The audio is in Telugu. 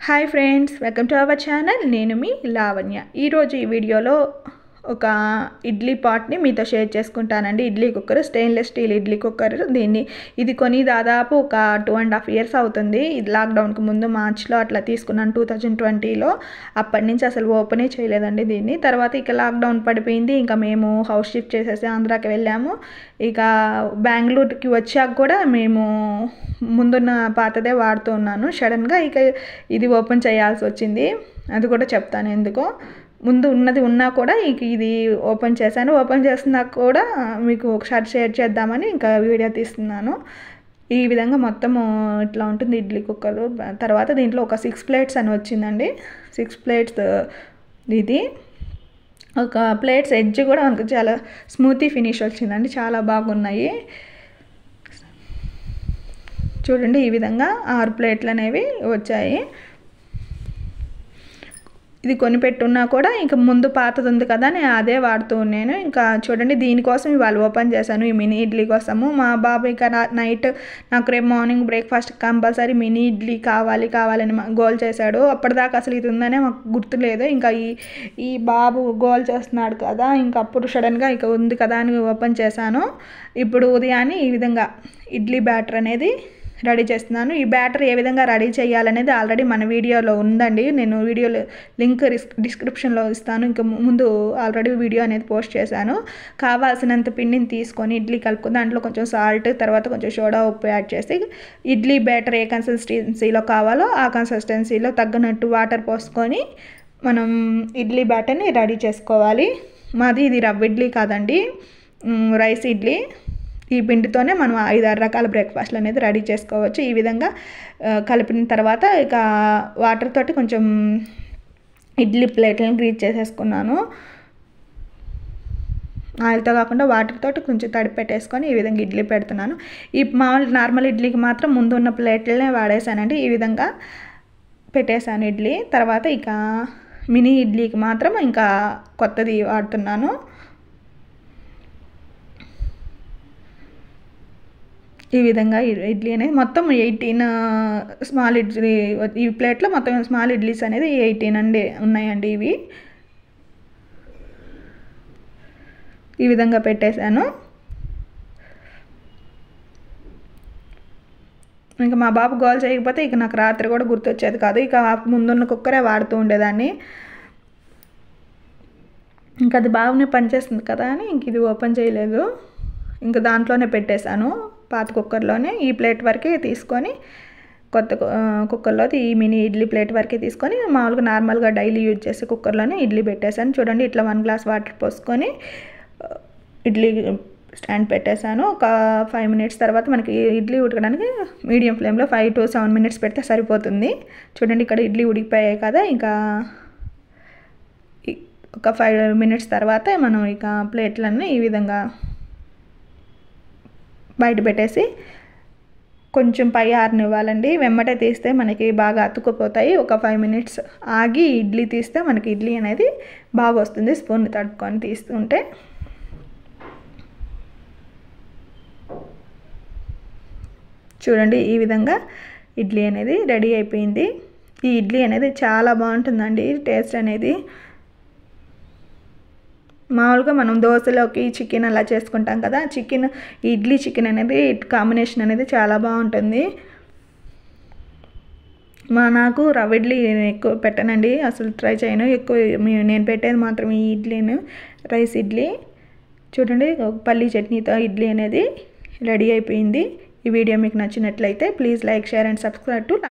Hi friends welcome to our channel నేను మీ లావణ్య. ఈరోజు ఈ వీడియోలో ఒక ఇడ్లీ పాట్ని మీతో షేర్ చేసుకుంటానండి. Idli cooker stainless steel idli cooker. దీన్ని ఇది కొని దాదాపు ఒక టూ అండ్ హాఫ్ ఇయర్స్ అవుతుంది. ఇది లాక్డౌన్కి ముందు మార్చ్లో అట్లా తీసుకున్నాను టూ థౌజండ్ ట్వంటీలో అప్పటి నుంచి అసలు ఓపెనే చేయలేదండి దీన్ని. తర్వాత ఇక లాక్డౌన్ పడిపోయింది. ఇంకా మేము హౌస్ షిఫ్ట్ చేసేసి ఆంధ్రాకి వెళ్ళాము. ఇక బెంగళూరుకి వచ్చాక కూడా మేము ముందున్న పాతదే వాడుతూ ఉన్నాను. సడన్గా ఇక ఇది ఓపెన్ చేయాల్సి వచ్చింది. అది కూడా చెప్తాను ఎందుకో. ముందు ఉన్నది ఉన్నా కూడా ఇక ఇది ఓపెన్ చేశాను. ఓపెన్ చేసినా కూడా మీకు ఒకసారి షేర్ చేద్దామని ఇంకా వీడియో తీస్తున్నాను. ఈ విధంగా మొత్తం ఇట్లా ఉంటుంది ఇడ్లీ కుక్కలు. తర్వాత దీంట్లో ఒక సిక్స్ ప్లేట్స్ అని వచ్చిందండి. సిక్స్ ప్లేట్స్ ఇది. ఒక ప్లేట్స్ ఎడ్జ్ కూడా మనకు చాలా స్మూతీ ఫినిష్ వచ్చిందండి. చాలా బాగున్నాయి. చూడండి ఈ విధంగా ఆరు ప్లేట్లు అనేవి వచ్చాయి. ఇది కొనిపెట్టున్నా కూడా ఇంకా ముందు పాతది ఉంది కదా నేను అదే వాడుతూ ఉన్నాను. ఇంకా చూడండి దీనికోసం ఇవాళ ఓపెన్ చేశాను ఈ మినీ ఇడ్లీ కోసము. మా బాబు ఇంకా నైట్ నాకు రేపు morning breakfast compulsory mini idli కావాలి కావాలని గోల్ చేశాడు. అప్పటిదాకా అసలు ఇది ఉందనే మాకు గుర్తులేదు. ఇంకా ఈ ఈ బాబు గోల్ చేస్తున్నాడు కదా ఇంకా అప్పుడు సడన్గా ఇక ఉంది కదా అని ఓపెన్ చేశాను. ఇప్పుడు ఉదయాన్నే ఈ విధంగా ఇడ్లీ బ్యాటర్ అనేది రెడీ చేస్తున్నాను. ఈ బ్యాటర్ ఏ విధంగా రెడీ చేయాలనేది ఆల్రెడీ మన వీడియోలో ఉందండి. నేను వీడియోలో లింక్ డిస్క్రిప్షన్లో ఇస్తాను. ఇంకా ముందు ఆల్రెడీ వీడియో అనేది పోస్ట్ చేశాను. కావాల్సినంత పిండిని తీసుకొని ఇడ్లీ కలుపుకొని దాంట్లో కొంచెం సాల్ట్ తర్వాత కొంచెం సోడా ఉప్పు యాడ్ చేసి ఇడ్లీ బ్యాటర్ ఏ కన్సిస్టెన్సీలో కావాలో ఆ కన్సిస్టెన్సీలో తగ్గినట్టు వాటర్ పోసుకొని మనం ఇడ్లీ బ్యాటర్ని రెడీ చేసుకోవాలి. మాది ఇది రవ్వ ఇడ్లీ కాదండి. రైస్ ఇడ్లీ. ఈ పిండితోనే మనం ఐదు ఆరు రకాల బ్రేక్ఫాస్ట్లు అనేది రెడీ చేసుకోవచ్చు. ఈ విధంగా కలిపిన తర్వాత ఇక వాటర్ తోటి కొంచెం ఇడ్లీ ప్లేట్లను గ్రీజ్ చేసేసుకున్నాను. ఆయిల్తో కాకుండా వాటర్ తోటి కొంచెం తడి పెట్టేసుకొని ఈ విధంగా ఇడ్లీ పెడుతున్నాను. ఈ మామూలు నార్మల్ ఇడ్లీకి మాత్రం ముందు ఉన్న ప్లేట్లనే వాడేసానండి ఈ విధంగా పెట్టేశాను ఇడ్లీ. తర్వాత ఇక మినీ ఇడ్లీకి మాత్రం ఇంకా కొత్తది వాడుతున్నాను. ఈ విధంగా ఇడ్లీ అనేది మొత్తం ఎయిటీన్ స్మాల్ ఇడ్లీ ఈ ప్లేట్లో మొత్తం స్మాల్ ఇడ్లీస్ అనేది ఎయిటీన్ అండి ఉన్నాయండి ఇవి. ఈ విధంగా పెట్టేశాను. ఇంకా మా బాబు గోల్ చేయకపోతే ఇక నాకు రాత్రి కూడా గుర్తొచ్చేది కాదు. ఇక ముందున్న కుక్కరే వాడుతూ ఉండేదాన్ని. ఇంకా అది బాగానే పనిచేస్తుంది కదా అని ఇంక ఇది ఓపెన్ చేయలేదు. ఇంకా దాంట్లోనే పెట్టేశాను. పాత కుక్కర్లోనే ఈ ప్లేట్ వరకే తీసుకొని కొత్త కుక్కర్లో ఈ మినీ ఇడ్లీ ప్లేట్ వరకే తీసుకొని మామూలుగా నార్మల్గా డైలీ యూజ్ చేసే కుక్కర్లోనే ఇడ్లీ పెట్టేశాను. చూడండి ఇట్లా వన్ గ్లాస్ వాటర్ పోసుకొని ఇడ్లీ స్టాండ్ పెట్టేశాను. ఒక ఫైవ్ మినిట్స్ తర్వాత మనకి ఇడ్లీ ఉడకడానికి మీడియం ఫ్లేమ్లో ఫైవ్ టు సెవెన్ మినిట్స్ పెడితే సరిపోతుంది. చూడండి ఇక్కడ ఇడ్లీ ఉడికిపోయాయి కదా ఇంకా ఒక ఫైవ్ మినిట్స్ తర్వాత మనం ఇక ప్లేట్లన్నీ ఈ విధంగా బయట పెట్టేసి కొంచెం పై ఆరనివ్వాలండి వెమ్మటే తీస్తే మనకి బాగా అతుక్కుపోతాయి. ఒక ఫైవ్ మినిట్స్ ఆగి ఇడ్లీ తీస్తే మనకి ఇడ్లీ అనేది బాగా వస్తుంది. స్పూన్ తడుపుకొని తీస్తుంటే. చూడండి ఈ విధంగా ఇడ్లీ అనేది రెడీ అయిపోయింది. ఈ ఇడ్లీ అనేది చాలా బాగుంటుందండి. టేస్ట్ అనేది మామూలుగా మనం దోశలోకి చికెన్ అలా చేసుకుంటాం కదా చికెన్ ఇడ్లీ చికెన్ అనేది కాంబినేషన్ అనేది చాలా బాగుంటుంది. మా నాకు రవ్వ ఇడ్లీ ఎక్కువ పెట్టనండి అసలు ట్రై చేయను. ఎక్కువ నేను పెట్టేది మాత్రం ఈ ఇడ్లీను రైస్ ఇడ్లీ. చూడండి పల్లీ చట్నీతో ఇడ్లీ అనేది రెడీ అయిపోయింది. ఈ వీడియో మీకు నచ్చినట్లయితే please like share and subscribe to